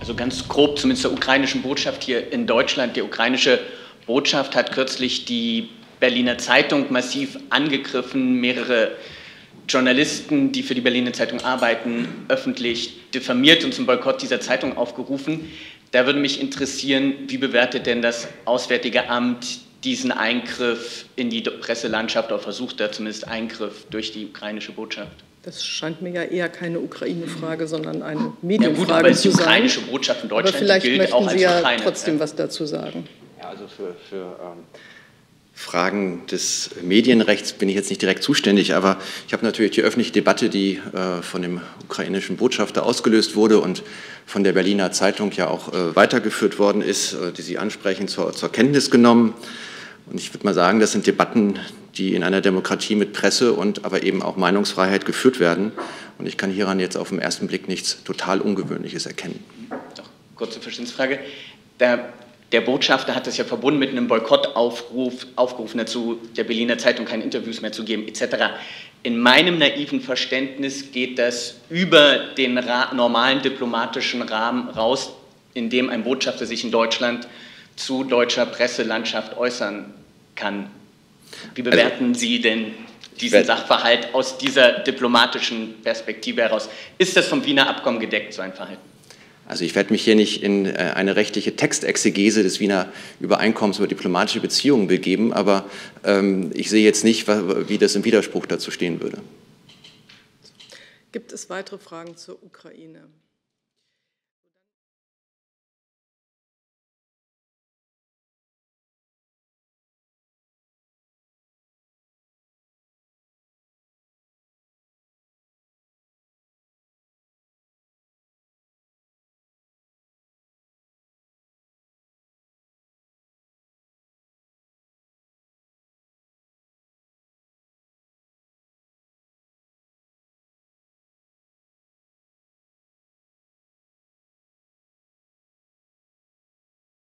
Also ganz grob zumindest der ukrainischen Botschaft hier in Deutschland. Die ukrainische Botschaft hat kürzlich die Berliner Zeitung massiv angegriffen, mehrere Journalisten, die für die Berliner Zeitung arbeiten, öffentlich diffamiert und zum Boykott dieser Zeitung aufgerufen. Da würde mich interessieren, wie bewertet denn das Auswärtige Amt diesen Eingriff in die Presselandschaft oder versucht er zumindest Eingriff durch die ukrainische Botschaft? Das scheint mir ja eher keine Ukraine-Frage, sondern eine Medienfrage ja gut, aber zu die sein. ukrainische Botschaft in Deutschland aber vielleicht gilt möchten auch als Sie ja Ukraine. trotzdem was dazu sagen. Ja, also für, für ähm, Fragen des Medienrechts bin ich jetzt nicht direkt zuständig, aber ich habe natürlich die öffentliche Debatte, die äh, von dem ukrainischen Botschafter ausgelöst wurde und von der Berliner Zeitung ja auch äh, weitergeführt worden ist, äh, die Sie ansprechen, zur, zur Kenntnis genommen. Und ich würde mal sagen, das sind Debatten, die in einer Demokratie mit Presse und aber eben auch Meinungsfreiheit geführt werden. Und ich kann hieran jetzt auf den ersten Blick nichts total Ungewöhnliches erkennen. Doch, kurze Verständnisfrage. Der, der, Botschafter hat das ja verbunden mit einem Boykottaufruf, aufgerufen dazu, der Berliner Zeitung keine Interviews mehr zu geben, etc. In meinem naiven Verständnis geht das über den normalen diplomatischen Rahmen raus, in dem ein Botschafter sich in Deutschland zu deutscher Presselandschaft äußern kann. Wie bewerten also, Sie denn diesen Sachverhalt aus dieser diplomatischen Perspektive heraus? Ist das vom Wiener Abkommen gedeckt, so ein Verhalten? Also ich werde mich hier nicht in äh, eine rechtliche Textexegese des Wiener Übereinkommens über diplomatische Beziehungen begeben, aber ähm, ich sehe jetzt nicht, wie das im Widerspruch dazu stehen würde. Gibt es weitere Fragen zur Ukraine?